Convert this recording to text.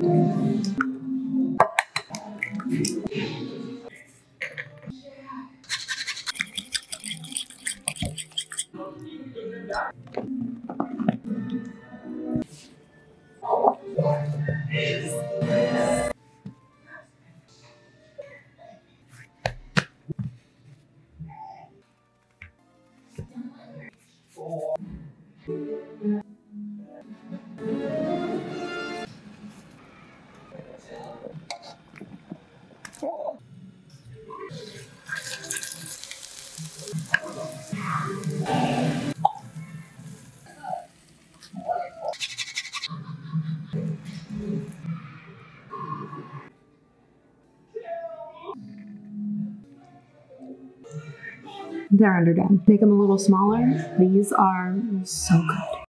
Oh. They're underdone. Make them a little smaller. These are so good.